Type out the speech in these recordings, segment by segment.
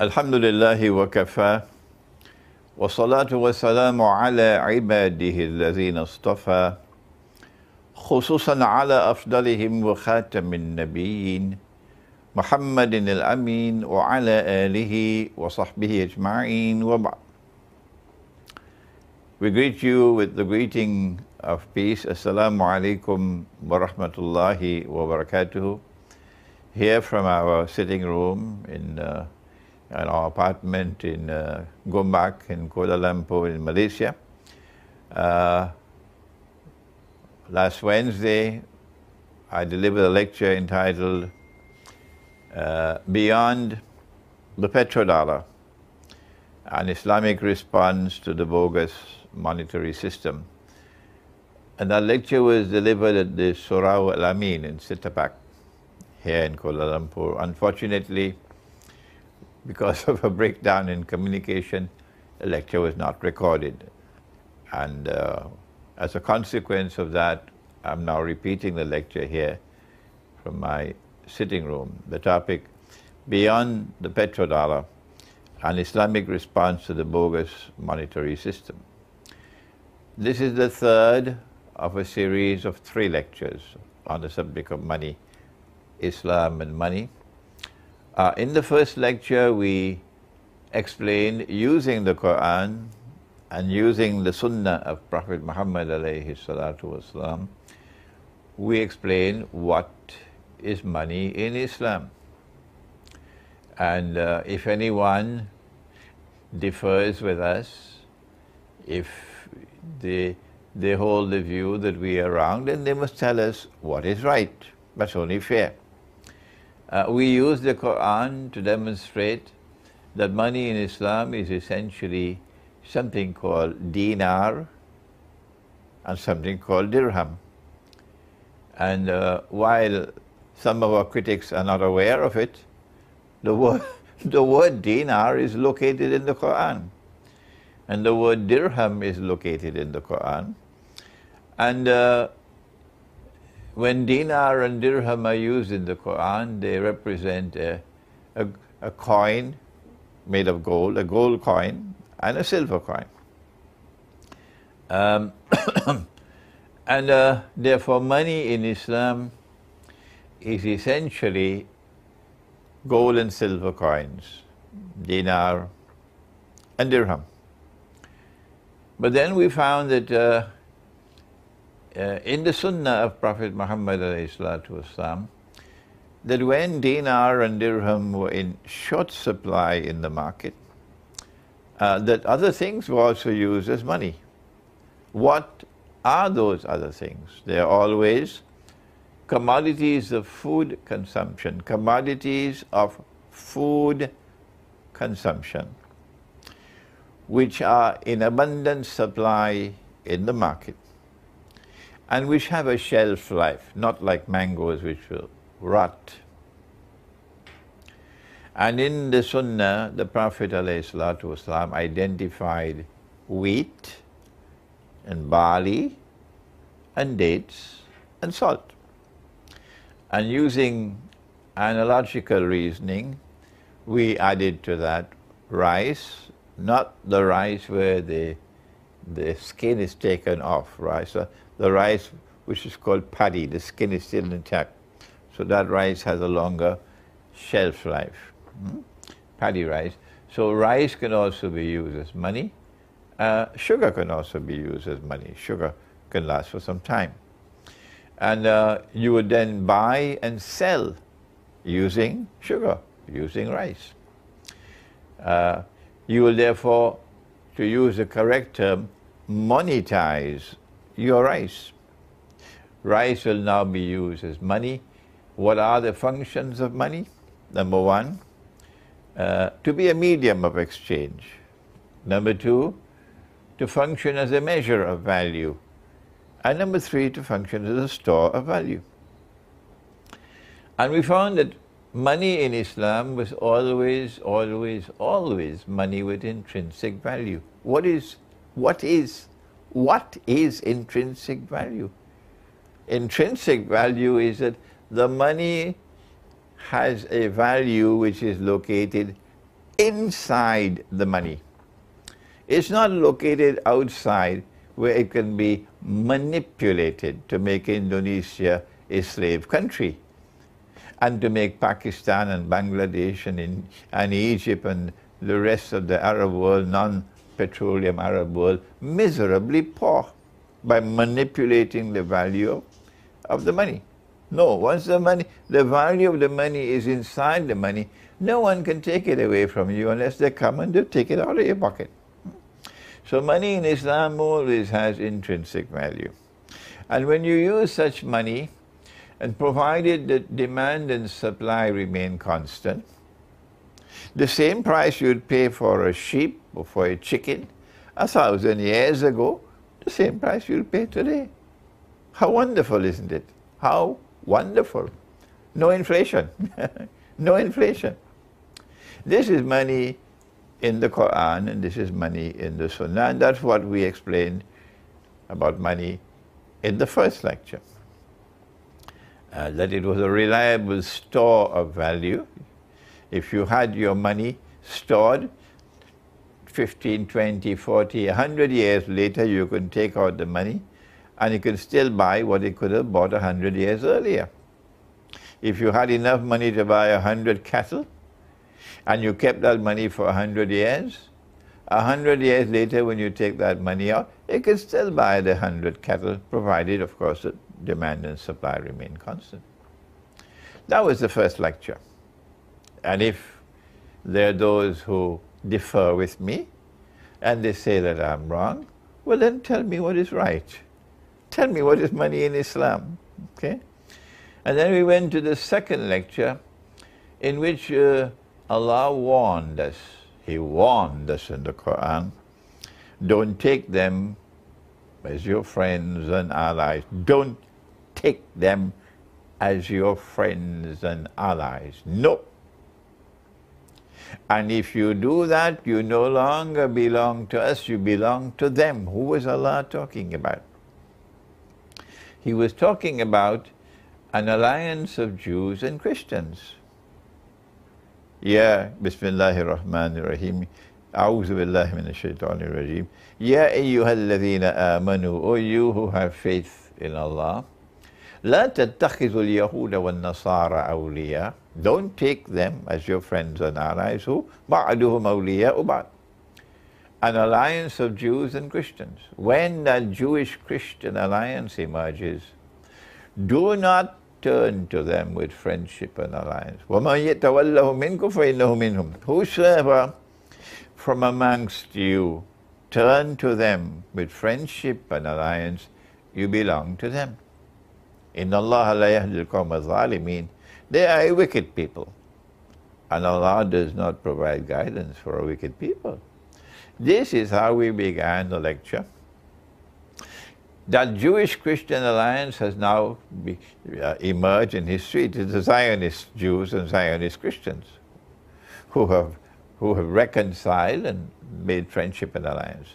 الحمد لله وكفى والصلاة والسلام على عباده الذين اصطفى خصوصا على أفضلهم وخاتم النبيين محمد الأمين وعلى آله وصحبه أجمعين وبعد We greet you with the greeting of peace. Assalamu alaikum wa rahmatullahi wa barakatuhu. Here from our sitting room in, uh, in our apartment in uh, Gombak in Kuala Lumpur in Malaysia. Uh, last Wednesday, I delivered a lecture entitled uh, Beyond the Petrodollar, an Islamic response to the bogus monetary system. And that lecture was delivered at the Surau Al Amin in Setapak, here in Kuala Lumpur. Unfortunately, because of a breakdown in communication, the lecture was not recorded. And uh, as a consequence of that, I'm now repeating the lecture here from my sitting room. The topic, Beyond the Petrodollar, an Islamic response to the bogus monetary system. This is the third of a series of three lectures on the subject of money, Islam and money. Uh, in the first lecture, we explained using the Quran and using the Sunnah of Prophet Muhammad alayhi we explained what is money in Islam. And uh, if anyone differs with us, if they, they hold the view that we are wrong, then they must tell us what is right. That's only fair. Uh, we use the Quran to demonstrate that money in Islam is essentially something called dinar and something called dirham. And uh, while some of our critics are not aware of it, the word, the word dinar is located in the Quran. And the word dirham is located in the Quran. And uh, when dinar and dirham are used in the Quran, they represent a, a, a, coin made of gold, a gold coin, and a silver coin. Um, and uh, therefore, money in Islam is essentially gold and silver coins, dinar and dirham. But then we found that uh, uh, in the Sunnah of Prophet Muhammad والسلام, that when dinar and dirham were in short supply in the market, uh, that other things were also used as money. What are those other things? They are always commodities of food consumption, commodities of food consumption, which are in abundant supply in the market and which have a shelf life, not like mangoes which will rot. And in the Sunnah, the Prophet identified wheat and barley and dates and salt. And using analogical reasoning, we added to that rice, not the rice where the, the skin is taken off, rice, the rice which is called paddy, the skin is still intact. So that rice has a longer shelf life. Hmm? Paddy rice. So rice can also be used as money. Uh, sugar can also be used as money. Sugar can last for some time. And uh, you would then buy and sell using sugar, using rice. Uh, you will therefore, to use the correct term, monetize your rice. Rice will now be used as money. What are the functions of money? Number one, uh, to be a medium of exchange. Number two, to function as a measure of value. And number three, to function as a store of value. And we found that money in Islam was always, always, always money with intrinsic value. What is, what is, what is intrinsic value? Intrinsic value is that the money has a value which is located inside the money. It's not located outside where it can be manipulated to make Indonesia a slave country and to make Pakistan and Bangladesh and, and Egypt and the rest of the Arab world, non-petroleum Arab world, miserably poor by manipulating the value of the money. No, once the money, the value of the money is inside the money, no one can take it away from you unless they come and they take it out of your pocket. So money in Islam always has intrinsic value. And when you use such money, and provided that demand and supply remain constant, the same price you'd pay for a sheep or for a chicken a thousand years ago, the same price you'll pay today. How wonderful, isn't it? How wonderful. No inflation. no inflation. This is money in the Quran and this is money in the Sunnah and that's what we explained about money in the first lecture. Uh, that it was a reliable store of value. If you had your money stored 15, 20, 40, 100 years later, you could take out the money and you could still buy what you could have bought 100 years earlier. If you had enough money to buy 100 cattle, and you kept that money for 100 years, 100 years later when you take that money out, you can still buy the 100 cattle, provided, of course, that demand and supply remain constant. That was the first lecture. And if there are those who differ with me, and they say that I'm wrong, well then tell me what is right. Tell me what is money in Islam, okay? And then we went to the second lecture, in which uh, Allah warned us. He warned us in the Quran. Don't take them as your friends and allies. Don't take them as your friends and allies. No. And if you do that, you no longer belong to us, you belong to them. Who was Allah talking about? He was talking about an alliance of Jews and Christians. يا بسم الله الرحمن الرحيم أعوذ بالله من الشيطان الرجيم يا أيها الذين آمنوا O you who have faith in Allah لا تتخذوا اليهود والنصارى أولياء Don't take them as your friends and allies who بعضهم أولياء بعض An alliance of Jews and Christians. When that Jewish-Christian alliance emerges, do not turn to them with friendship and alliance. Whosoever from amongst you turn to them with friendship and alliance, you belong to them. In Allah la yahdil They are a wicked people. And Allah does not provide guidance for a wicked people. This is how we began the lecture that Jewish-Christian alliance has now be, uh, emerged in history. It is the Zionist Jews and Zionist Christians who have, who have reconciled and made friendship and alliance.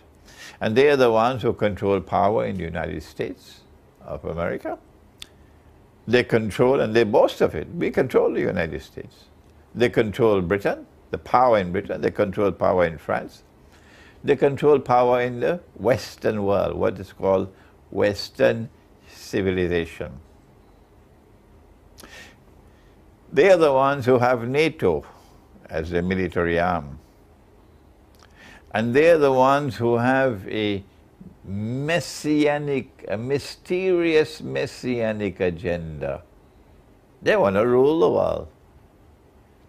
And they are the ones who control power in the United States of America. They control, and they boast of it, we control the United States. They control Britain, the power in Britain, they control power in France. They control power in the Western world, what is called Western civilization. They are the ones who have NATO as their military arm. And they are the ones who have a messianic, a mysterious messianic agenda. They want to rule the world.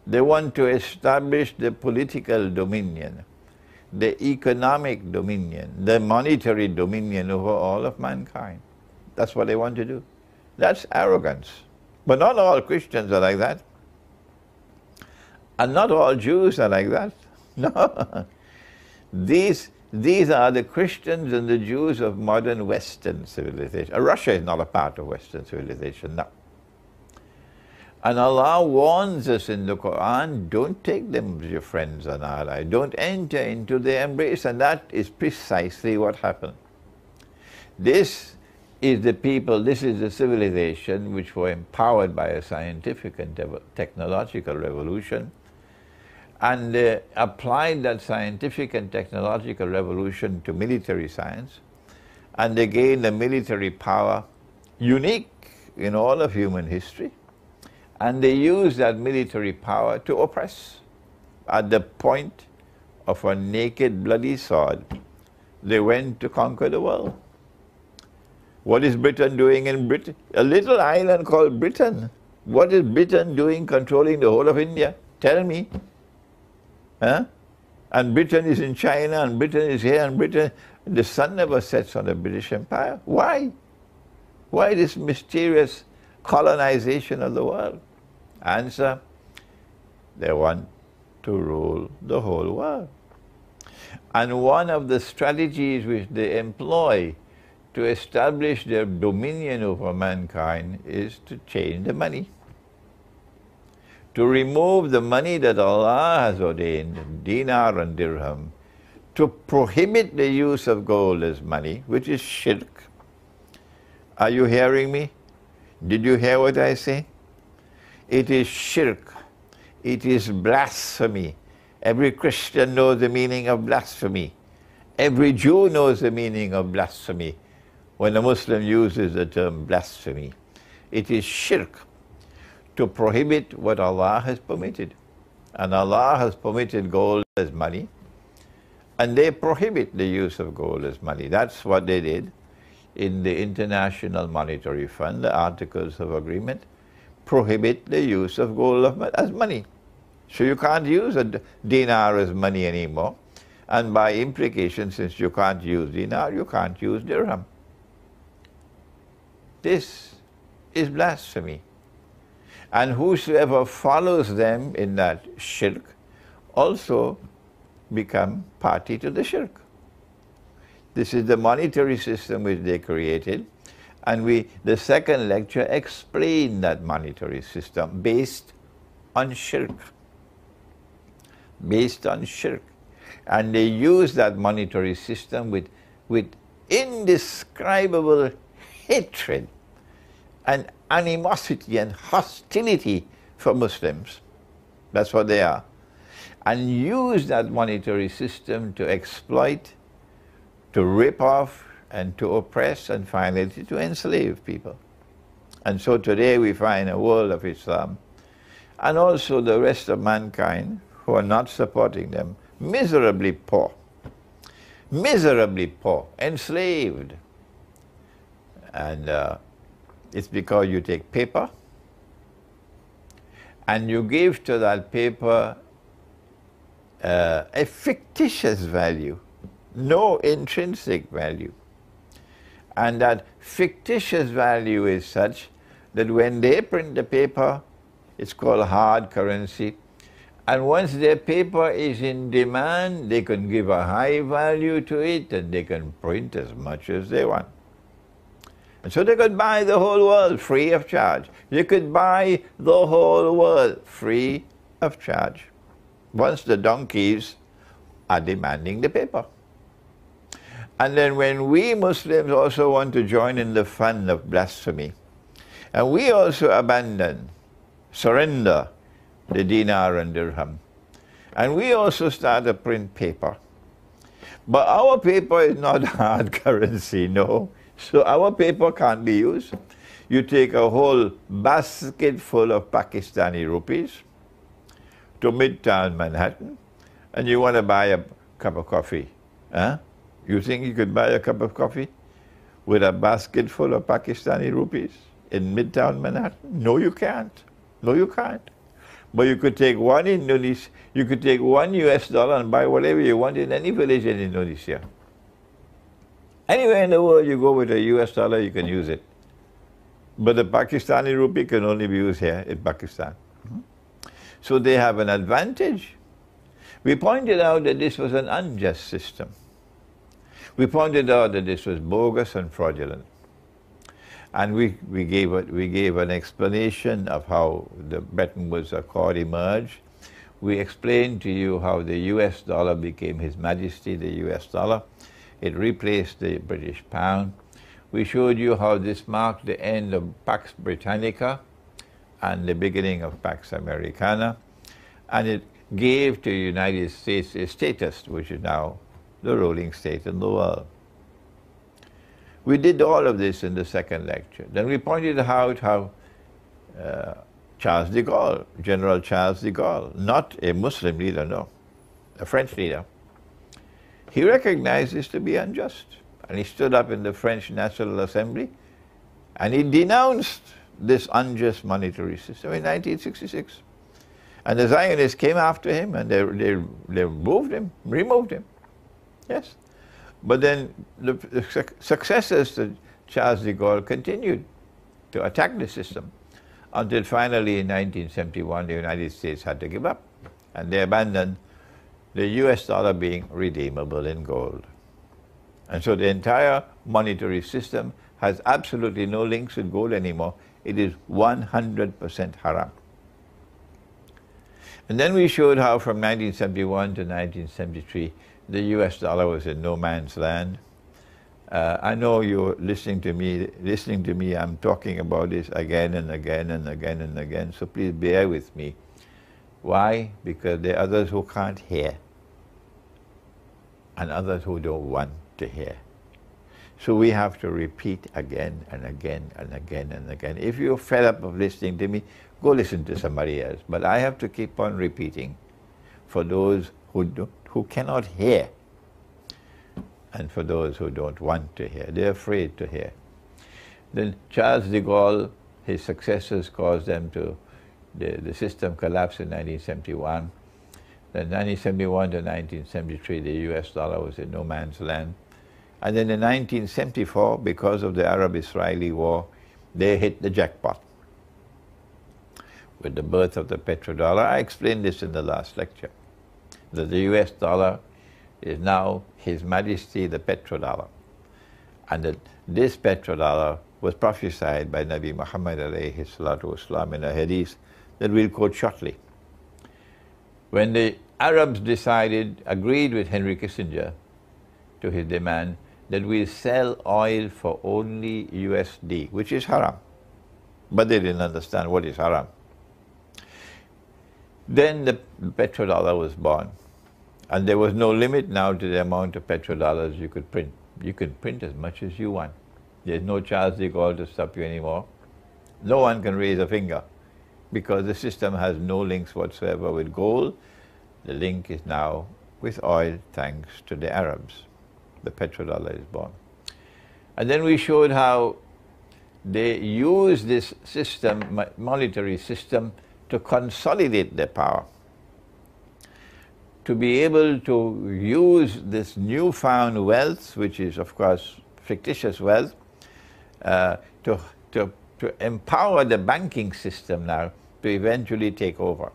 They want to establish the political dominion the economic dominion, the monetary dominion over all of mankind. That's what they want to do. That's arrogance. But not all Christians are like that. And not all Jews are like that. No. these, these are the Christians and the Jews of modern Western civilization. Uh, Russia is not a part of Western civilization, no. And Allah warns us in the Quran, don't take them as your friends and allies. Don't enter into their embrace. And that is precisely what happened. This is the people, this is the civilization which were empowered by a scientific and technological revolution. And they applied that scientific and technological revolution to military science, and they gained a military power unique in all of human history, and they used that military power to oppress at the point of a naked, bloody sword. They went to conquer the world. What is Britain doing in Britain? A little island called Britain. What is Britain doing controlling the whole of India? Tell me. Huh? And Britain is in China, and Britain is here, and Britain, the sun never sets on the British Empire. Why? Why this mysterious colonization of the world? Answer, they want to rule the whole world. And one of the strategies which they employ to establish their dominion over mankind is to change the money to remove the money that Allah has ordained, dinar and dirham, to prohibit the use of gold as money, which is shirk. Are you hearing me? Did you hear what I say? It is shirk. It is blasphemy. Every Christian knows the meaning of blasphemy. Every Jew knows the meaning of blasphemy when a Muslim uses the term blasphemy. It is shirk to prohibit what Allah has permitted. And Allah has permitted gold as money, and they prohibit the use of gold as money. That's what they did in the International Monetary Fund, the Articles of Agreement, prohibit the use of gold as money. So you can't use a dinar as money anymore. And by implication, since you can't use dinar, you can't use dirham. This is blasphemy. And whosoever follows them in that shirk also become party to the shirk. This is the monetary system which they created. And we, the second lecture, explained that monetary system based on shirk. Based on shirk. And they use that monetary system with, with indescribable hatred and animosity and hostility for Muslims. That's what they are. And use that monetary system to exploit, to rip off, and to oppress, and finally to enslave people. And so today we find a world of Islam, and also the rest of mankind who are not supporting them, miserably poor. Miserably poor, enslaved. And uh, it's because you take paper and you give to that paper uh, a fictitious value, no intrinsic value. And that fictitious value is such that when they print the paper, it's called hard currency. And once their paper is in demand, they can give a high value to it and they can print as much as they want. And so they could buy the whole world free of charge. You could buy the whole world free of charge once the donkeys are demanding the paper. And then when we Muslims also want to join in the fun of blasphemy, and we also abandon, surrender the dinar and dirham, and we also start to print paper. But our paper is not hard currency, no. So our paper can't be used. You take a whole basket full of Pakistani rupees to Midtown Manhattan and you want to buy a cup of coffee. Huh? You think you could buy a cup of coffee with a basket full of Pakistani rupees in Midtown Manhattan? No, you can't. No, you can't. But you could take one Indonesia, you could take one US dollar and buy whatever you want in any village in Indonesia. Anywhere in the world you go with a US dollar, you can use it. But the Pakistani rupee can only be used here in Pakistan. Hmm? So they have an advantage. We pointed out that this was an unjust system. We pointed out that this was bogus and fraudulent. And we, we, gave, a, we gave an explanation of how the Bretton Woods Accord emerged. We explained to you how the US dollar became His Majesty, the US dollar. It replaced the British pound. We showed you how this marked the end of Pax Britannica and the beginning of Pax Americana. And it gave to the United States a status which is now the ruling state in the world. We did all of this in the second lecture. Then we pointed out how uh, Charles de Gaulle, General Charles de Gaulle, not a Muslim leader, no, a French leader, he recognized this to be unjust. And he stood up in the French National Assembly and he denounced this unjust monetary system in 1966. And the Zionists came after him and they, they, they removed him, removed him. Yes. But then the, the successors to Charles de Gaulle continued to attack the system until finally in 1971 the United States had to give up and they abandoned the US dollar being redeemable in gold. And so the entire monetary system has absolutely no links with gold anymore. It is 100% haram. And then we showed how from 1971 to 1973 the US dollar was in no man's land. Uh, I know you're listening to me, listening to me, I'm talking about this again and again and again and again, so please bear with me. Why? Because there are others who can't hear and others who don't want to hear. So we have to repeat again and again and again and again. If you're fed up of listening to me, go listen to somebody else. But I have to keep on repeating for those who, do, who cannot hear and for those who don't want to hear. They're afraid to hear. Then Charles de Gaulle, his successors caused them to, the, the system collapsed in 1971. Then 1971 to 1973, the US dollar was in no man's land. And then in 1974, because of the Arab-Israeli war, they hit the jackpot with the birth of the petrodollar. I explained this in the last lecture, that the US dollar is now His Majesty the petrodollar. And that this petrodollar was prophesied by Nabi Muhammad wasalam in a hadith that we'll quote shortly. When the Arabs decided, agreed with Henry Kissinger to his demand that we sell oil for only USD, which is haram. But they didn't understand what is haram. Then the petrodollar was born. And there was no limit now to the amount of petrodollars you could print. You could print as much as you want. There's no Charles de Gaulle to stop you anymore. No one can raise a finger because the system has no links whatsoever with gold. The link is now with oil thanks to the Arabs. The petrodollar is born. And then we showed how they use this system, monetary system, to consolidate their power. To be able to use this newfound wealth, which is of course fictitious wealth, uh, to, to, to empower the banking system now to eventually take over.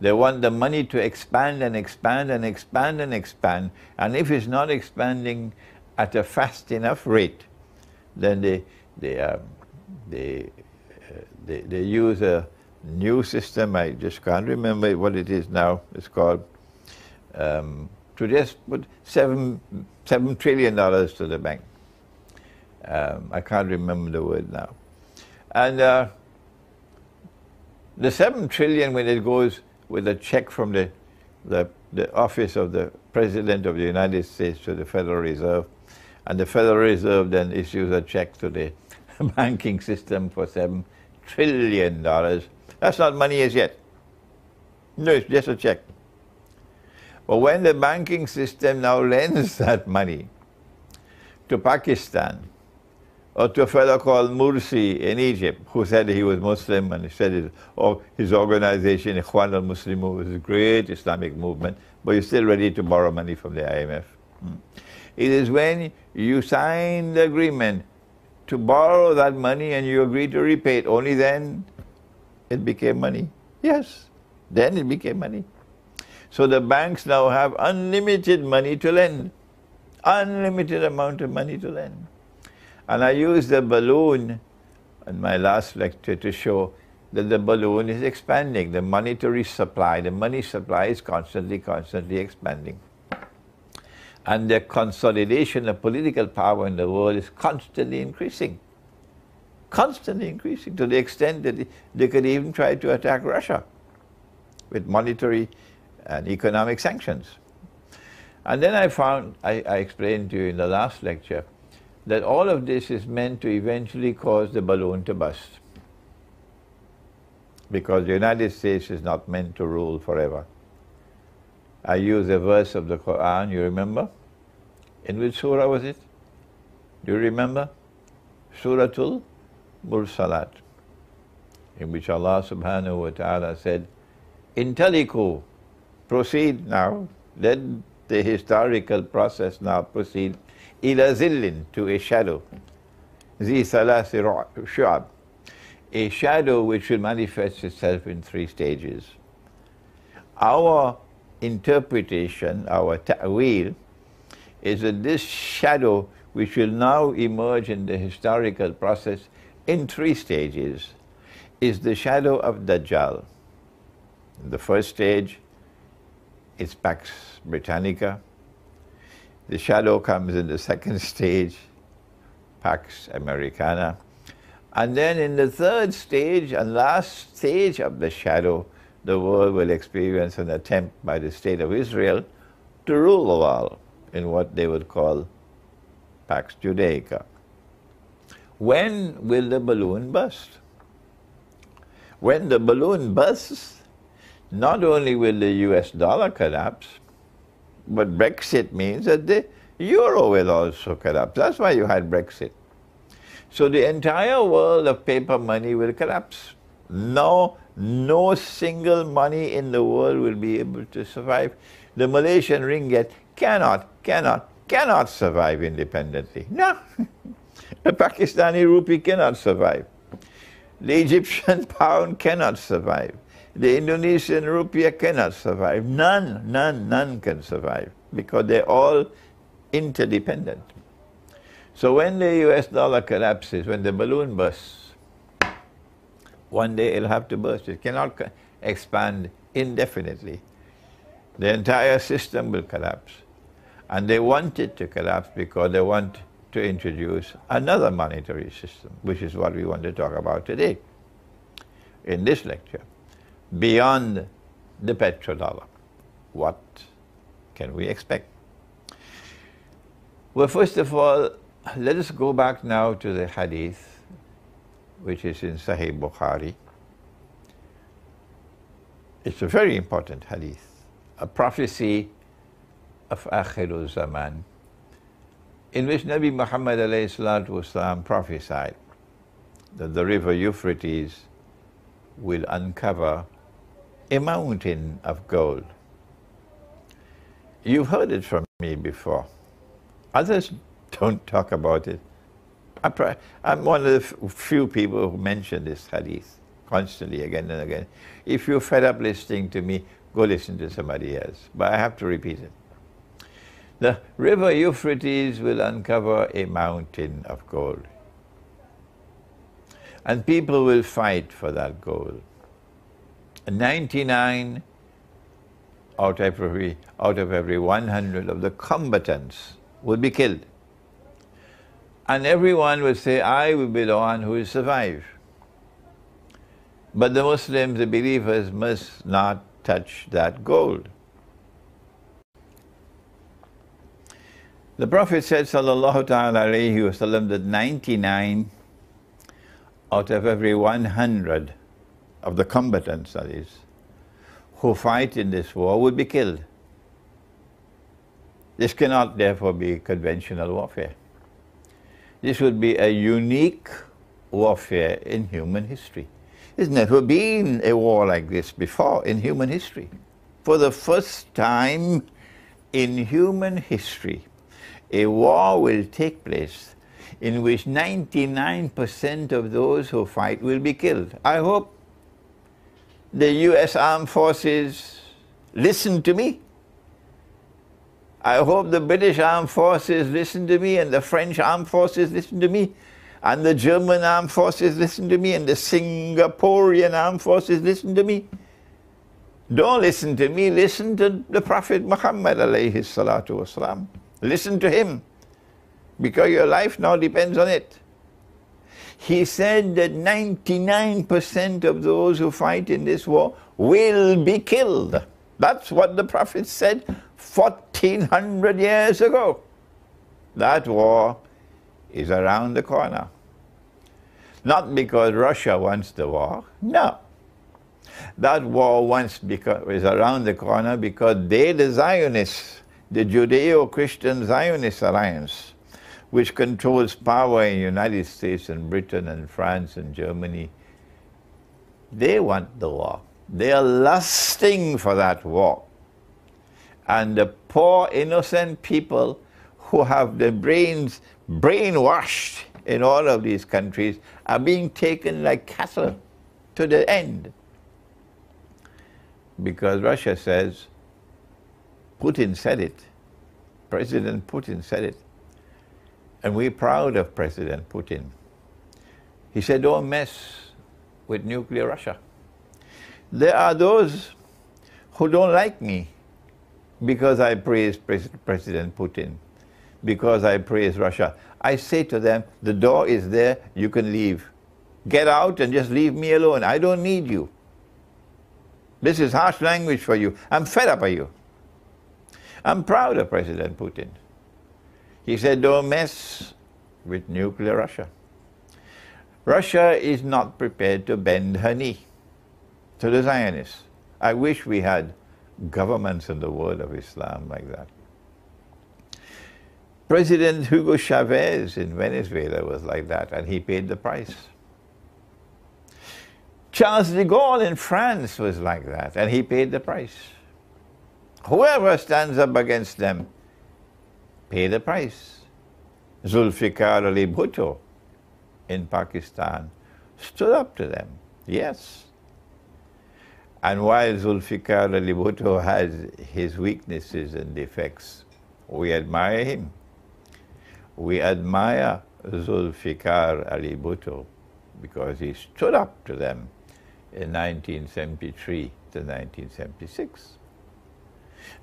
They want the money to expand and expand and expand and expand, and if it's not expanding at a fast enough rate, then they, they, um, they, uh, they, they use a new system, I just can't remember what it is now, it's called, um, to just put seven, seven trillion dollars to the bank. Um, I can't remember the word now. And uh, the seven trillion, when it goes with a check from the, the, the office of the President of the United States to the Federal Reserve, and the Federal Reserve then issues a check to the banking system for seven trillion dollars. That's not money as yet. No, it's just a check. But when the banking system now lends that money to Pakistan, or to a fellow called Mursi in Egypt, who said he was Muslim and he said his, oh, his organization, Ikhwan al-Muslimun, was a great Islamic movement, but you're still ready to borrow money from the IMF. Hmm. It is when you sign the agreement to borrow that money and you agree to repay it, only then it became money. Yes, then it became money. So the banks now have unlimited money to lend, unlimited amount of money to lend. And I used the balloon in my last lecture to show that the balloon is expanding. The monetary supply, the money supply is constantly, constantly expanding. And the consolidation of political power in the world is constantly increasing. Constantly increasing to the extent that they could even try to attack Russia. with monetary and economic sanctions. And then I found, I, I explained to you in the last lecture, that all of this is meant to eventually cause the balloon to bust. Because the United States is not meant to rule forever. I use a verse of the Quran, you remember? In which surah was it? Do you remember? Suratul Mursalat, in which Allah subhanahu wa ta'ala said, Intaliku, proceed now, let the historical process now proceed, ila zillin, to a shadow, zi salasi shu'ab, a shadow which will manifest itself in three stages. Our interpretation, our ta'wil, is that this shadow which will now emerge in the historical process in three stages is the shadow of Dajjal. The first stage is Pax Britannica. The shadow comes in the second stage, Pax Americana. And then in the third stage and last stage of the shadow, the world will experience an attempt by the state of Israel to rule the world in what they would call Pax Judaica. When will the balloon burst? When the balloon bursts, not only will the US dollar collapse, but Brexit means that the euro will also collapse. That's why you had Brexit. So the entire world of paper money will collapse. No, no single money in the world will be able to survive. The Malaysian ringgit cannot, cannot, cannot survive independently. No. the Pakistani rupee cannot survive. The Egyptian pound cannot survive. The Indonesian rupiah cannot survive. None, none, none can survive because they're all interdependent. So when the US dollar collapses, when the balloon bursts, one day it'll have to burst. It cannot expand indefinitely. The entire system will collapse. And they want it to collapse because they want to introduce another monetary system, which is what we want to talk about today in this lecture, beyond the petrodollar. What can we expect? Well, first of all, let us go back now to the hadith, which is in Sahih Bukhari. It's a very important hadith, a prophecy of Akhirul Zaman, in which Nabi Muhammad والسلام, prophesied that the river Euphrates will uncover a mountain of gold. You've heard it from me before. Others don't talk about it. I'm one of the few people who mention this hadith constantly again and again. If you're fed up listening to me, go listen to somebody else. But I have to repeat it. The river Euphrates will uncover a mountain of gold. And people will fight for that gold. 99 out of every, out of every 100 of the combatants will be killed. And everyone would say, I will be the one who will survive. But the Muslims, the believers, must not touch that gold. The Prophet said, sallallahu alayhi wasallam, that 99 out of every 100 of the combatants, that is, who fight in this war would be killed. This cannot therefore be conventional warfare. This would be a unique warfare in human history. There's never been a war like this before in human history. For the first time in human history, a war will take place in which 99% of those who fight will be killed. I hope the US Armed Forces listen to me. I hope the British Armed Forces listen to me and the French Armed Forces listen to me and the German Armed Forces listen to me and the Singaporean Armed Forces listen to me. Don't listen to me, listen to the Prophet Muhammad alayhi salatu wasalam. Listen to him because your life now depends on it. He said that 99% of those who fight in this war will be killed. That's what the Prophet said 1400 years ago. That war is around the corner. Not because Russia wants the war, no. That war once because, is around the corner because they, the Zionists, the Judeo-Christian Zionist alliance, which controls power in the United States and Britain and France and Germany, they want the war. They are lusting for that war. And the poor innocent people who have their brains brainwashed in all of these countries are being taken like cattle to the end. Because Russia says, Putin said it, President Putin said it, and we're proud of President Putin. He said, don't mess with nuclear Russia. There are those who don't like me because I praise President Putin, because I praise Russia. I say to them, the door is there, you can leave. Get out and just leave me alone. I don't need you. This is harsh language for you. I'm fed up of you. I'm proud of President Putin. He said, don't mess with nuclear Russia. Russia is not prepared to bend her knee to the Zionists. I wish we had governments in the world of Islam like that. President Hugo Chavez in Venezuela was like that, and he paid the price. Charles de Gaulle in France was like that, and he paid the price. Whoever stands up against them, pay the price. Zulfikar Ali Bhutto in Pakistan stood up to them, yes. And while Zulfikar Ali Bhutto has his weaknesses and defects, we admire him. We admire Zulfikar Ali Bhutto because he stood up to them in 1973 to 1976.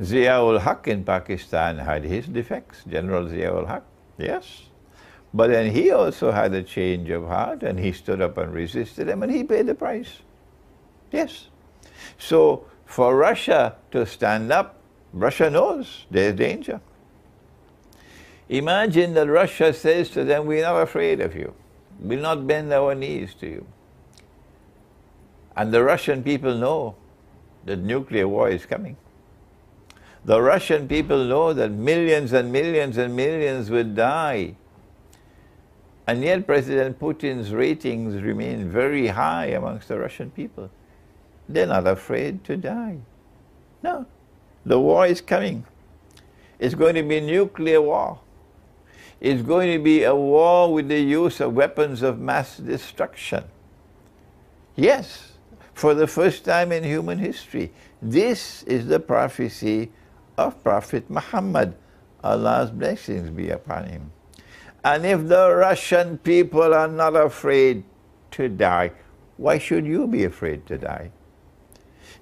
Ziaul Haq in Pakistan had his defects, General Ziaul Haq, yes. But then he also had a change of heart and he stood up and resisted them and he paid the price. Yes. So for Russia to stand up, Russia knows there's danger. Imagine that Russia says to them, we're not afraid of you. We'll not bend our knees to you. And the Russian people know that nuclear war is coming. The Russian people know that millions and millions and millions will die. And yet President Putin's ratings remain very high amongst the Russian people. They're not afraid to die. No, the war is coming. It's going to be nuclear war. It's going to be a war with the use of weapons of mass destruction. Yes, for the first time in human history. This is the prophecy of Prophet Muhammad. Allah's blessings be upon him. And if the Russian people are not afraid to die, why should you be afraid to die?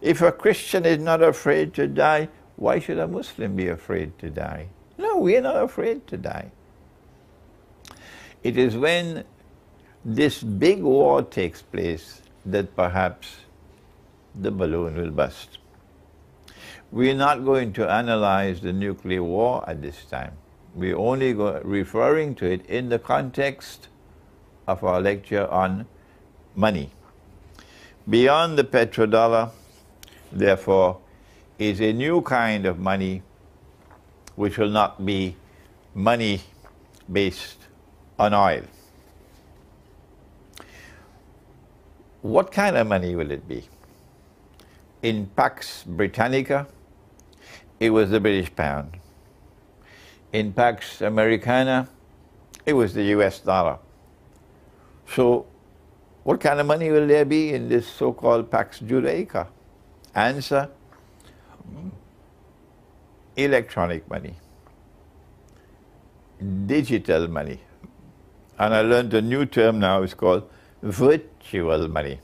If a Christian is not afraid to die, why should a Muslim be afraid to die? No, we are not afraid to die. It is when this big war takes place that perhaps the balloon will bust. We're not going to analyze the nuclear war at this time. We're only referring to it in the context of our lecture on money. Beyond the petrodollar, therefore, is a new kind of money which will not be money based on oil. What kind of money will it be? In Pax Britannica, it was the British pound. In Pax Americana, it was the US dollar. So, what kind of money will there be in this so called Pax Judaica? Answer electronic money, digital money. And I learned a new term now, it's called virtual money.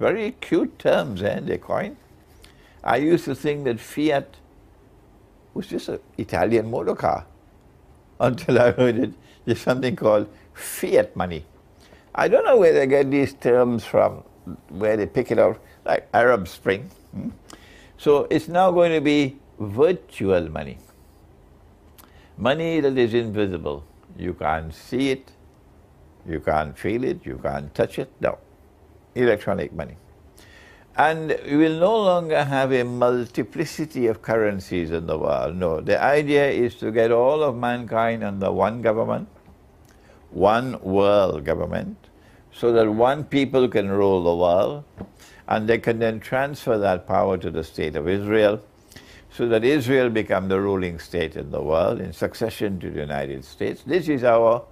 Very cute terms, eh, they coin. I used to think that fiat was just an Italian motor car until I heard it, there's something called fiat money. I don't know where they get these terms from, where they pick it up, like Arab Spring. Hmm? So it's now going to be virtual money. Money that is invisible. You can't see it, you can't feel it, you can't touch it. No. Electronic money. And we will no longer have a multiplicity of currencies in the world. No, the idea is to get all of mankind under one government, one world government, so that one people can rule the world, and they can then transfer that power to the state of Israel, so that Israel become the ruling state in the world in succession to the United States. This is our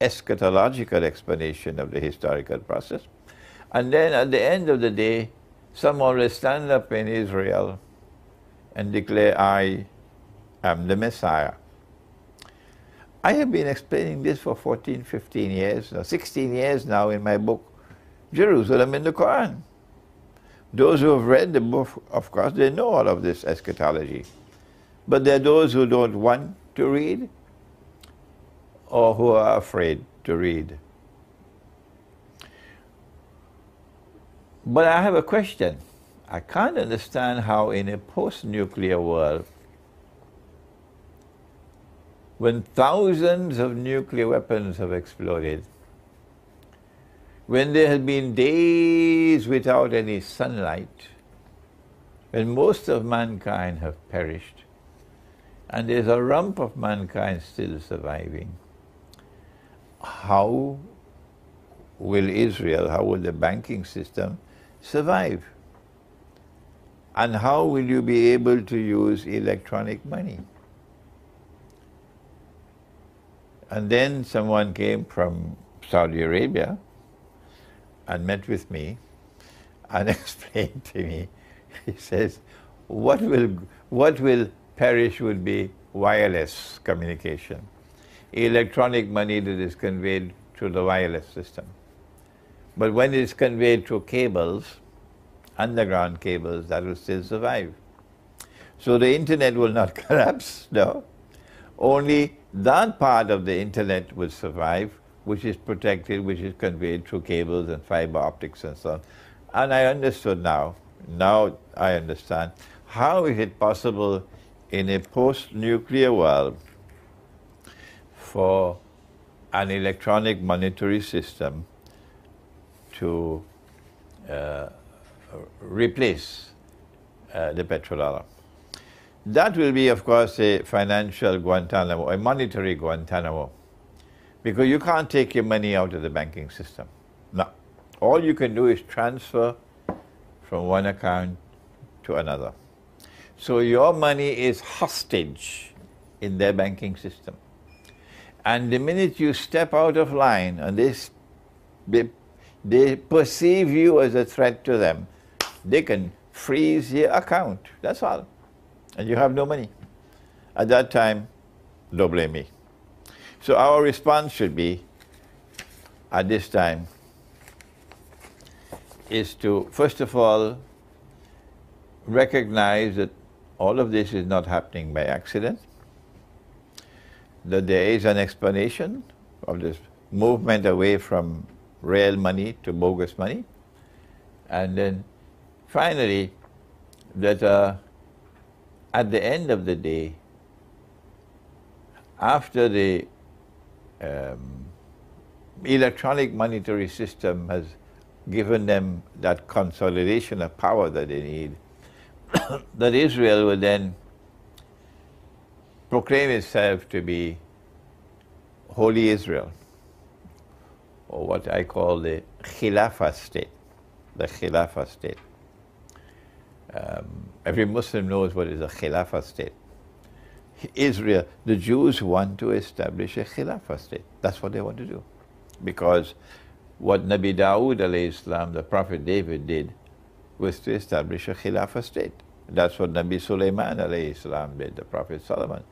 eschatological explanation of the historical process. And then at the end of the day, someone will stand up in Israel and declare, I am the Messiah. I have been explaining this for 14, 15 years, 16 years now in my book, Jerusalem in the Quran. Those who have read the book, of course, they know all of this eschatology. But there are those who don't want to read or who are afraid to read. But I have a question. I can't understand how in a post-nuclear world, when thousands of nuclear weapons have exploded, when there have been days without any sunlight, when most of mankind have perished, and there's a rump of mankind still surviving, how will Israel, how will the banking system survive? And how will you be able to use electronic money? And then someone came from Saudi Arabia and met with me and explained to me, he says, what will, what will perish would be wireless communication, electronic money that is conveyed through the wireless system. But when it is conveyed through cables, underground cables, that will still survive. So the internet will not collapse, no. Only that part of the internet will survive, which is protected, which is conveyed through cables and fiber optics and so on. And I understood now, now I understand, how is it possible in a post-nuclear world for an electronic monetary system to uh, replace uh, the petrodollar. That will be, of course, a financial Guantanamo, a monetary Guantanamo, because you can't take your money out of the banking system. No. All you can do is transfer from one account to another. So your money is hostage in their banking system. And the minute you step out of line and this, they, they perceive you as a threat to them, they can freeze your account. That's all. And you have no money. At that time, don't blame me. So our response should be, at this time, is to, first of all, recognize that all of this is not happening by accident, that there is an explanation of this movement away from real money to bogus money, and then finally, that uh, at the end of the day, after the um, electronic monetary system has given them that consolidation of power that they need, that Israel will then proclaim itself to be Holy Israel, or what I call the Khilafah state, the Khilafah state. Um, every Muslim knows what is a Khilafah state. Israel, the Jews want to establish a Khilafah state. That's what they want to do. Because what Nabi Dawood Islam, the Prophet David did, was to establish a Khilafah state. That's what Nabi Sulaiman Islam did, the Prophet Solomon,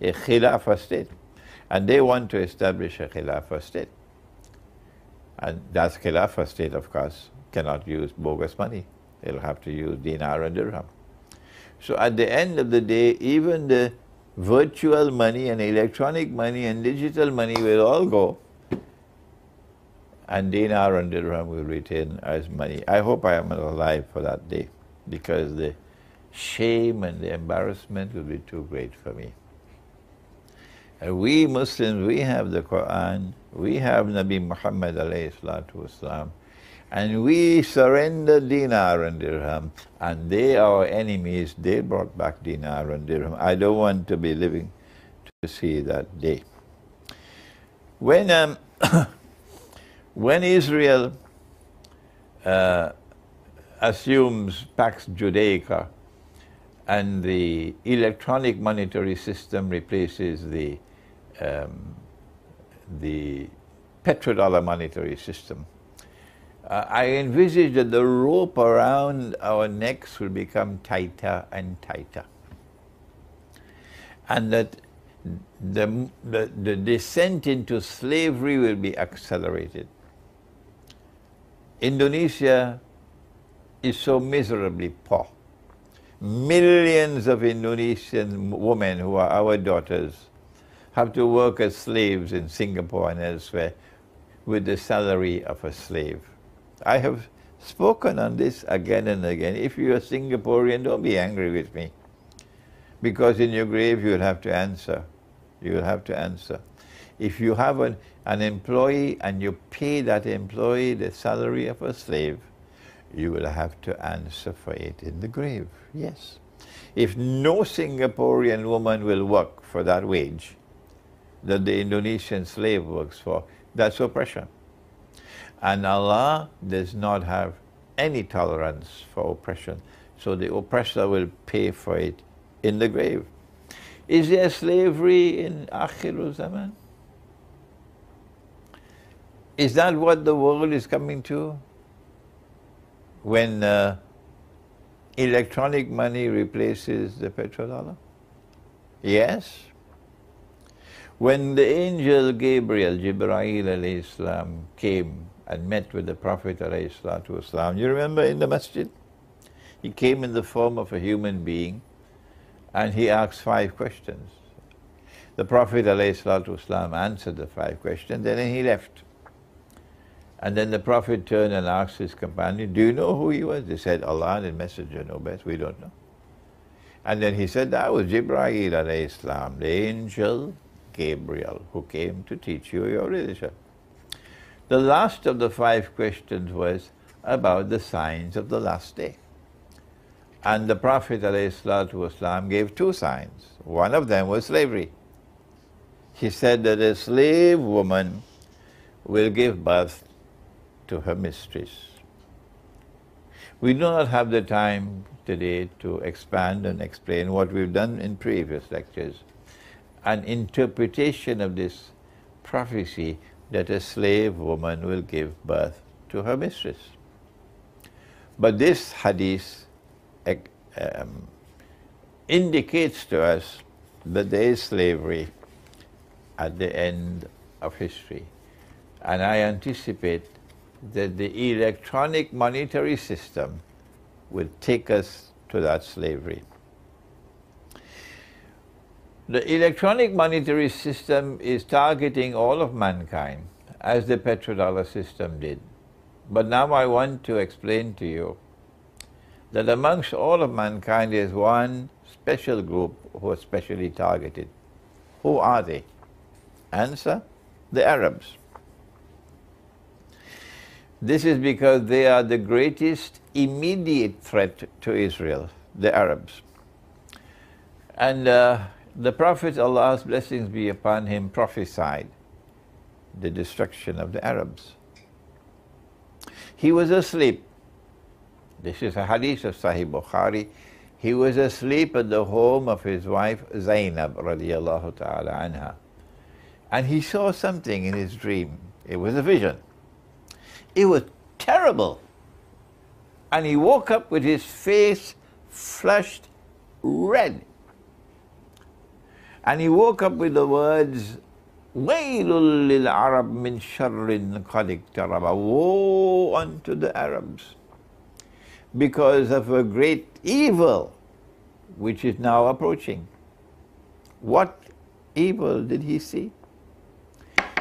a Khilafah state. And they want to establish a Khilafah state. And that Khilafah state, of course, cannot use bogus money. They'll have to use dinar and dirham. So at the end of the day, even the virtual money and electronic money and digital money will all go. and dinar and dirham will retain as money. I hope I am alive for that day because the shame and the embarrassment will be too great for me. And we Muslims, we have the Quran, we have Nabi Muhammad wasalam, and we surrender dinar and dirham, and they, our enemies, they brought back dinar and dirham. I don't want to be living to see that day. When, um, when Israel uh, assumes Pax Judaica and the electronic monetary system replaces the, um, the petrodollar monetary system, uh, I envisage that the rope around our necks will become tighter and tighter. And that the, the, the descent into slavery will be accelerated. Indonesia is so miserably poor. Millions of Indonesian women who are our daughters have to work as slaves in Singapore and elsewhere with the salary of a slave. I have spoken on this again and again. If you're a Singaporean, don't be angry with me. Because in your grave you'll have to answer. You'll have to answer. If you have an, an employee and you pay that employee the salary of a slave, you will have to answer for it in the grave. Yes. If no Singaporean woman will work for that wage that the Indonesian slave works for, that's oppression. And Allah does not have any tolerance for oppression. So the oppressor will pay for it in the grave. Is there slavery in Akhirul Zaman? Is that what the world is coming to? When uh, electronic money replaces the petrodollar? Yes. When the angel Gabriel, Jibreel alayhi salam, came and met with the Prophet والسلام. You remember in the masjid? He came in the form of a human being and he asked five questions. The Prophet والسلام, answered the five questions and then he left. And then the Prophet turned and asked his companion, do you know who he was? They said, Allah and the Messenger know best, we don't know. And then he said, that was Jibreel alayhi the angel Gabriel, who came to teach you your religion. The last of the five questions was about the signs of the last day. And the Prophet gave two signs. One of them was slavery. He said that a slave woman will give birth to her mistress. We do not have the time today to expand and explain what we've done in previous lectures. An interpretation of this prophecy that a slave woman will give birth to her mistress. But this hadith um, indicates to us that there is slavery at the end of history. And I anticipate that the electronic monetary system will take us to that slavery. The electronic monetary system is targeting all of mankind as the petrodollar system did. But now I want to explain to you that amongst all of mankind is one special group who are specially targeted. Who are they? Answer, the Arabs. This is because they are the greatest immediate threat to Israel, the Arabs. And uh, the Prophet, Allah's blessings be upon him, prophesied the destruction of the Arabs. He was asleep. This is a hadith of Sahih Bukhari. He was asleep at the home of his wife Zainab radiallahu ta'ala anha. And he saw something in his dream. It was a vision. It was terrible. And he woke up with his face flushed red. And he woke up with the words, Wailul lil Arab min sharrin qad Woe unto the Arabs because of a great evil which is now approaching. What evil did he see?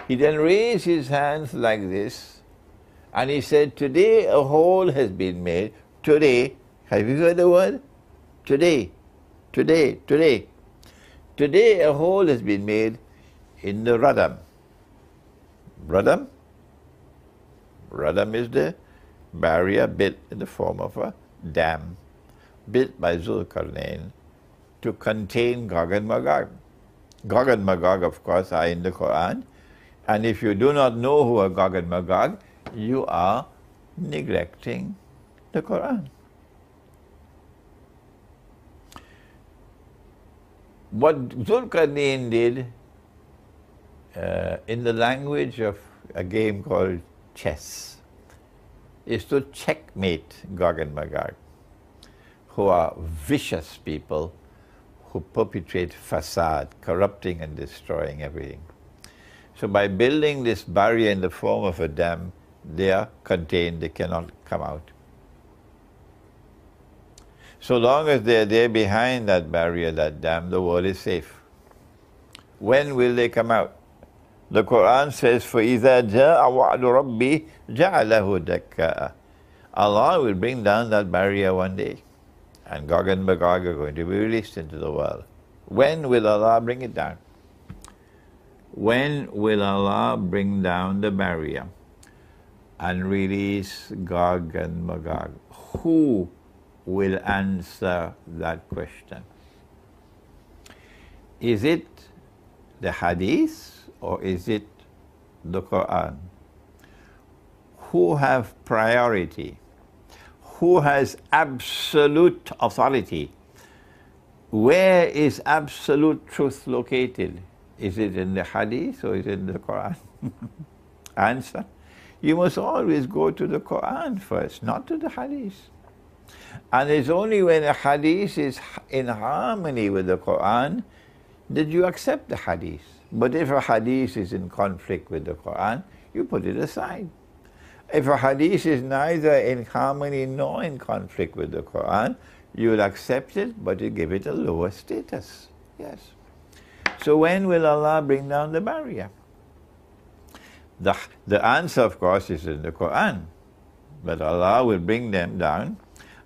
He then raised his hands like this And he said, Today a hole has been made. Today, have you heard the word? Today, today, today. Today a hole has been made in the Radam. Radam? Radam is the barrier built in the form of a dam built by Zulkarnain to contain Gog and Magog. Gog and Magog, of course, are in the Quran. And if you do not know who are Gog and Magog, you are neglecting the Quran. What Zulkarnain did uh, in the language of a game called chess is to checkmate Gog and Magog, who are vicious people who perpetrate fasad, corrupting and destroying everything. So by building this barrier in the form of a dam, they are contained, they cannot come out. So long as they're there behind that barrier, that dam, the world is safe. When will they come out? The Quran says, فَإِذَا جَاءَ وَعْدُ رَبِّي جَعَلَهُ دَكَّاءَ Allah will bring down that barrier one day. And Gog and Magog are going to be released into the world. When will Allah bring it down? When will Allah bring down the barrier and release Gog and Magog? Who will answer that question? Is it the Hadith or is it the Quran? Who have priority? Who has absolute authority? Where is absolute truth located? Is it in the Hadith or is it in the Quran? Answer. You must always go to the Quran first, not to the Hadith. And it's only when a Hadith is in harmony with the Quran that you accept the Hadith. But if a hadith is in conflict with the Quran, you put it aside. If a hadith is neither in harmony nor in conflict with the Quran, you will accept it, but you give it a lower status. Yes. So when will Allah bring down the barrier? The, the answer, of course, is in the Quran. But Allah will bring them down,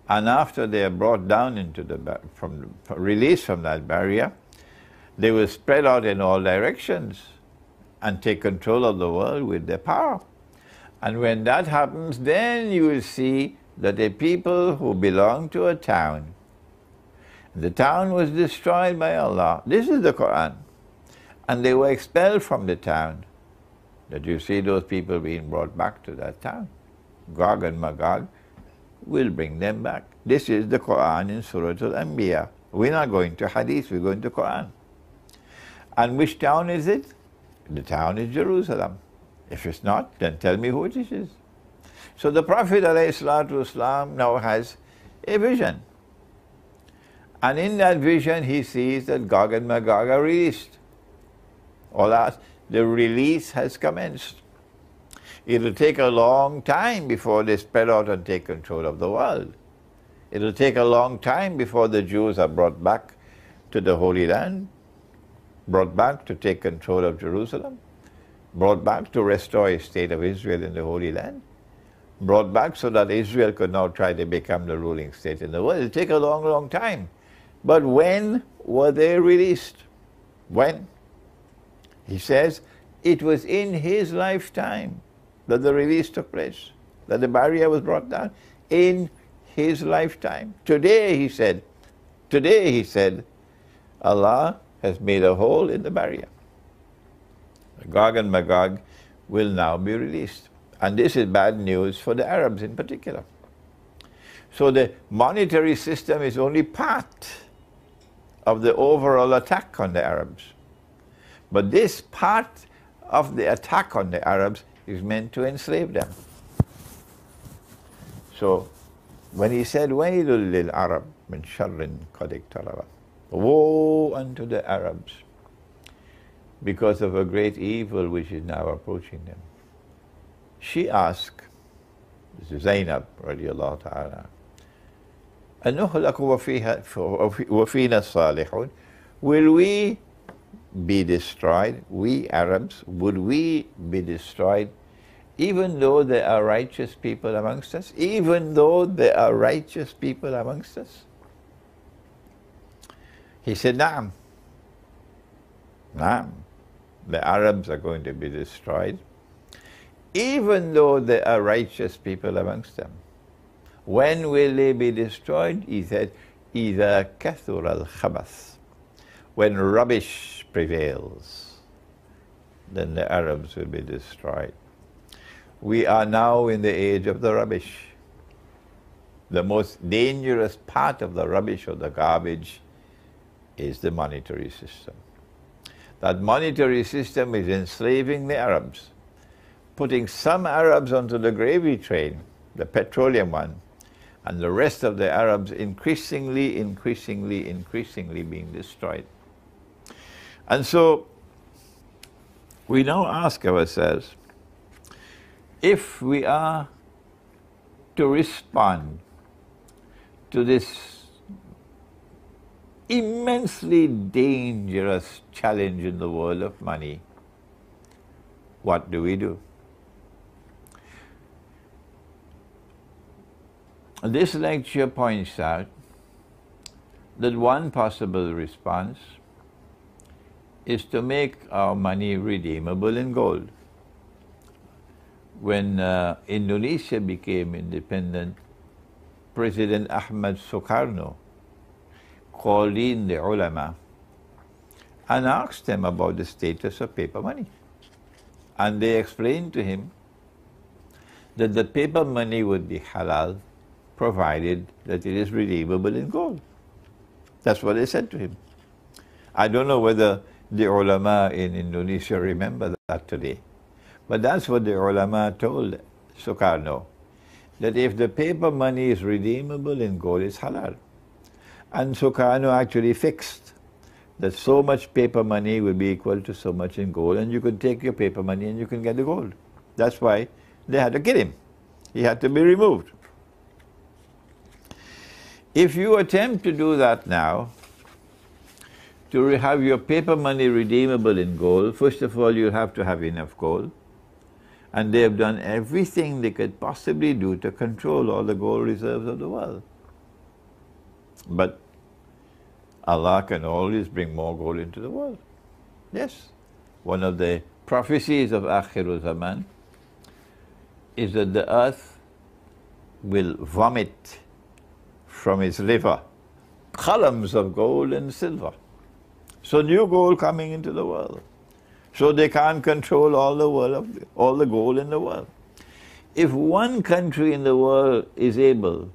and after they are brought down into the from released from that barrier, they will spread out in all directions and take control of the world with their power. And when that happens, then you will see that the people who belong to a town, the town was destroyed by Allah. This is the Quran. And they were expelled from the town. That you see those people being brought back to that town. Gog and Magog will bring them back. This is the Quran in Surah Al-Anbiya. We're not going to Hadith, we're going to Quran. And which town is it? The town is Jerusalem. If it's not, then tell me who it is. So the Prophet ﷺ now has a vision. And in that vision, he sees that Gog and Magog are released. Or that the release has commenced. It'll take a long time before they spread out and take control of the world. It'll take a long time before the Jews are brought back to the Holy Land brought back to take control of Jerusalem, brought back to restore a state of Israel in the Holy Land, brought back so that Israel could now try to become the ruling state in the world. It'll take a long, long time. But when were they released? When? He says, it was in his lifetime that the release took place, that the barrier was brought down. In his lifetime. Today, he said, today, he said, Allah has made a hole in the barrier. Gog and Magog will now be released. And this is bad news for the Arabs in particular. So the monetary system is only part of the overall attack on the Arabs. But this part of the attack on the Arabs is meant to enslave them. So when he said, وَيْلٌ لِلْعَرَبِ مِنْ شَرٍ قَدْ اقْتَرَبَ Woe unto the Arabs because of a great evil which is now approaching them. She asked, this is Zainab radiallahu ta'ala, أَنُهْلَكُ وَفِينَا الصَّالِحُونَ Will we be destroyed, we Arabs, would we be destroyed even though there are righteous people amongst us, even though there are righteous people amongst us? He said, Naam. Naam. The Arabs are going to be destroyed, even though there are righteous people amongst them. When will they be destroyed? He said, إِذَا كَثُرَ الْخَبَثِ when rubbish prevails, then the Arabs will be destroyed. We are now in the age of the rubbish. The most dangerous part of the rubbish or the garbage is the monetary system. That monetary system is enslaving the Arabs, putting some Arabs onto the gravy train, the petroleum one, and the rest of the Arabs increasingly, increasingly, increasingly being destroyed. And so we now ask ourselves, if we are to respond to this immensely dangerous challenge in the world of money, what do we do? This lecture points out that one possible response is to make our money redeemable in gold. When uh, Indonesia became independent, President Ahmad Sukarno called in the ulama and asked them about the status of paper money. And they explained to him that the paper money would be halal provided that it is redeemable in gold. That's what they said to him. I don't know whether the ulama in Indonesia remember that today, but that's what the ulama told Sukarno, that if the paper money is redeemable in gold, it's halal. And Sukarno actually fixed that so much paper money will be equal to so much in gold, and you can take your paper money and you can get the gold. That's why they had to kill him. He had to be removed. If you attempt to do that now, to have your paper money redeemable in gold, first of all, you'll have to have enough gold. And they have done everything they could possibly do to control all the gold reserves of the world. But Allah can always bring more gold into the world. Yes. One of the prophecies of Akhirul Zaman is that the earth will vomit from its liver columns of gold and silver. So new gold coming into the world. So they can't control all the world of the, all the gold in the world. If one country in the world is able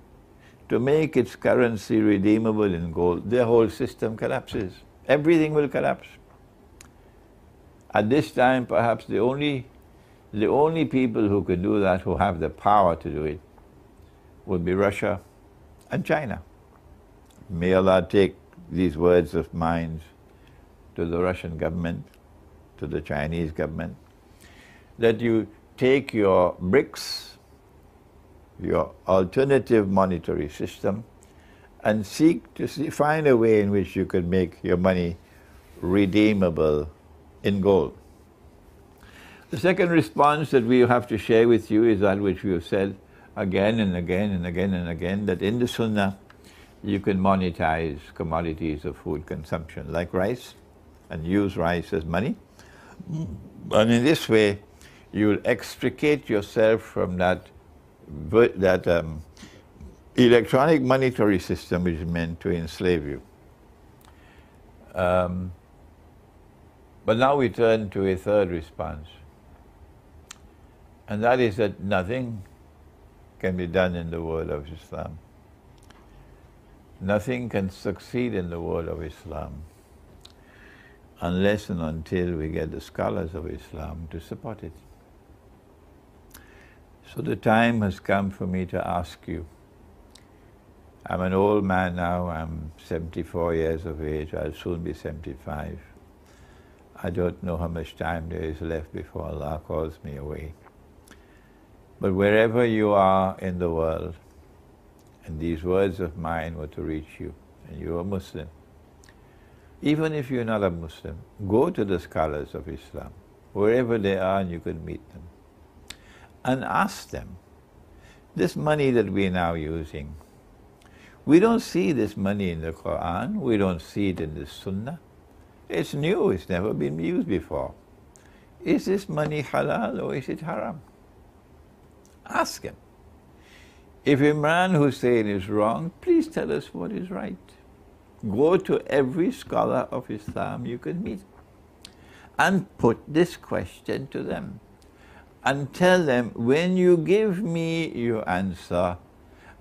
to make its currency redeemable in gold, their whole system collapses. Everything will collapse. At this time, perhaps the only, the only people who could do that, who have the power to do it, would be Russia and China. May Allah take these words of mine to the Russian government, to the Chinese government, that you take your BRICS, your alternative monetary system, and seek to see, find a way in which you can make your money redeemable in gold. The second response that we have to share with you is that which we have said again and again and again and again that in the Sunnah you can monetize commodities of food consumption like rice and use rice as money. And in this way, you'll extricate yourself from that, that um, electronic monetary system which is meant to enslave you. Um, but now we turn to a third response, and that is that nothing can be done in the world of Islam. Nothing can succeed in the world of Islam unless and until we get the scholars of Islam to support it. So the time has come for me to ask you. I'm an old man now, I'm 74 years of age, I'll soon be 75. I don't know how much time there is left before Allah calls me away. But wherever you are in the world, and these words of mine were to reach you, and you're a Muslim, even if you're not a Muslim, go to the scholars of Islam, wherever they are and you can meet them. and ask them, this money that we're now using, we don't see this money in the Quran, we don't see it in the Sunnah. It's new, it's never been used before. Is this money halal or is it haram? Ask him. If Imran Hosein is wrong, please tell us what is right. Go to every scholar of Islam you can meet and put this question to them and tell them, when you give me your answer,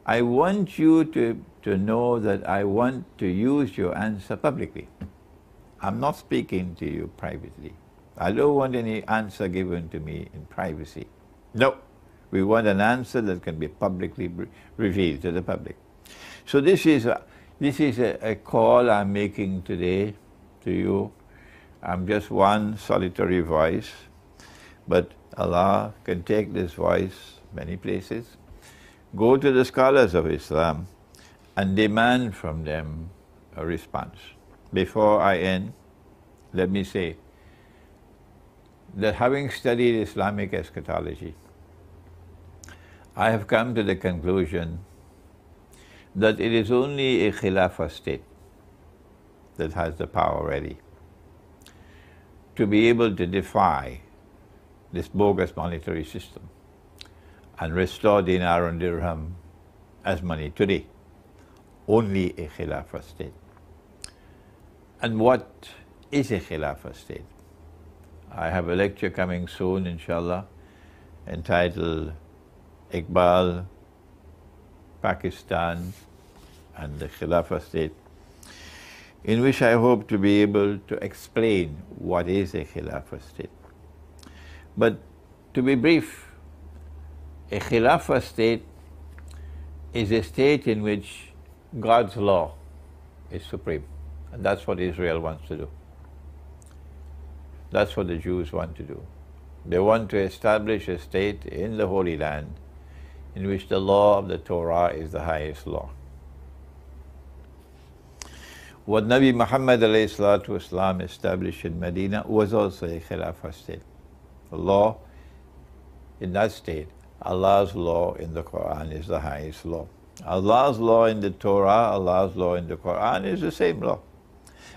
I want you to, to know that I want to use your answer publicly. I'm not speaking to you privately. I don't want any answer given to me in privacy. No, we want an answer that can be publicly revealed to the public. So this is a, this is a, a call I'm making today to you. I'm just one solitary voice, but Allah can take this voice many places. Go to the scholars of Islam and demand from them a response. Before I end, let me say that having studied Islamic eschatology, I have come to the conclusion that it is only a Khilafah state that has the power ready to be able to defy this bogus monetary system and restore dinar and dirham as money today. Only a Khilafah state. And what is a Khilafah state? I have a lecture coming soon, inshallah, entitled Iqbal, Pakistan, and the Khilafah state, in which I hope to be able to explain what is a Khilafah state. But to be brief, a Khilafah state is a state in which God's law is supreme. And that's what Israel wants to do. That's what the Jews want to do. They want to establish a state in the Holy Land in which the law of the Torah is the highest law. What Nabi Muhammad والسلام, established in Medina was also a Khilafah state. The law in that state, Allah's law in the Quran is the highest law. Allah's law in the Torah, Allah's law in the Quran is the same law.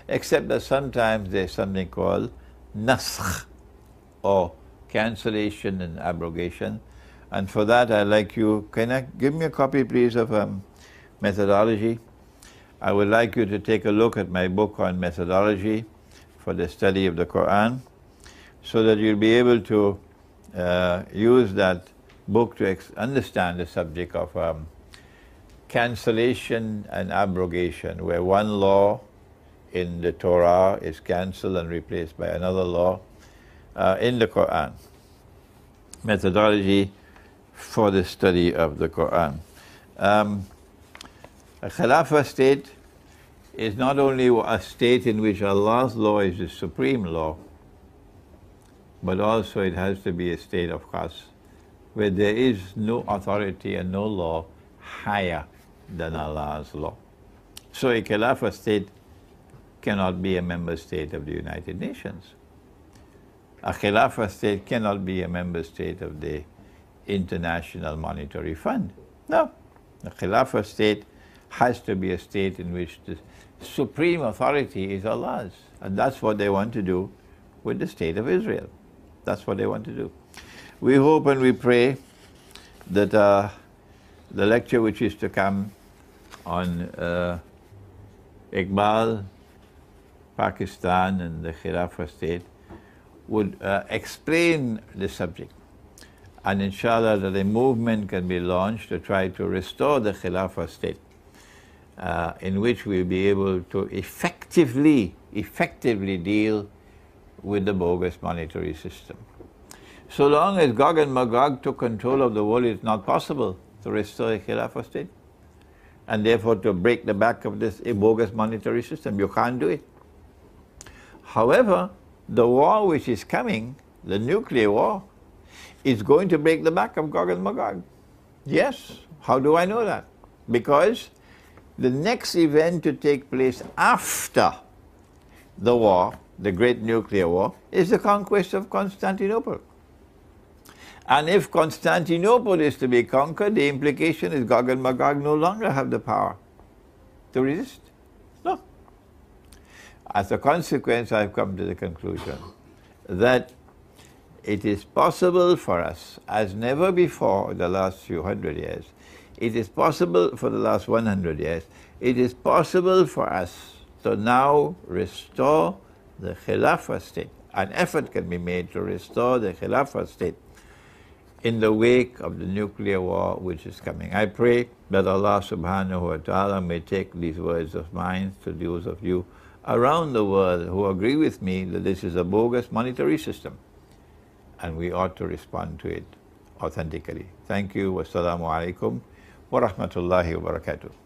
Except that sometimes there's something called naskh, or cancellation and abrogation and for that I'd like you, can I give me a copy please of um, methodology? I would like you to take a look at my book on methodology for the study of the Quran so that you'll be able to uh, use that book to understand the subject of um, cancellation and abrogation, where one law in the Torah is cancelled and replaced by another law uh, in the Quran. Methodology for the study of the Quran. Um, a Khilafah state is not only a state in which Allah's law is the supreme law, but also it has to be a state, of course, where there is no authority and no law higher than Allah's law. So a Khilafah state cannot be a member state of the United Nations. A Khilafah state cannot be a member state of the International Monetary Fund. No. the Khilafah state has to be a state in which the supreme authority is Allah's. And that's what they want to do with the state of Israel. That's what they want to do. We hope and we pray that uh, the lecture which is to come on uh, Iqbal, Pakistan and the Khilafah state would uh, explain the subject. And inshallah that a movement can be launched to try to restore the Khilafah state uh, in which we'll be able to effectively, effectively deal with the bogus monetary system. So long as Gog and Magog took control of the world, it's not possible to restore a Khilafah state. And therefore to break the back of this bogus monetary system. You can't do it. However, the war which is coming, the nuclear war, is going to break the back of Gog and Magog. Yes. How do I know that? Because the next event to take place after the war, the great nuclear war, is the conquest of Constantinople. And if Constantinople is to be conquered, the implication is Gog and Magog no longer have the power to resist. No. As a consequence, I've come to the conclusion that it is possible for us, as never before the last few hundred years, it is possible for the last 100 years, it is possible for us to now restore the Khilafah state. An effort can be made to restore the Khilafah state in the wake of the nuclear war which is coming. I pray that Allah subhanahu wa ta'ala may take these words of mine to those of you around the world who agree with me that this is a bogus monetary system and we ought to respond to it authentically. Thank you. Wassalamu alaikum wa rahmatullahi wa barakatuh.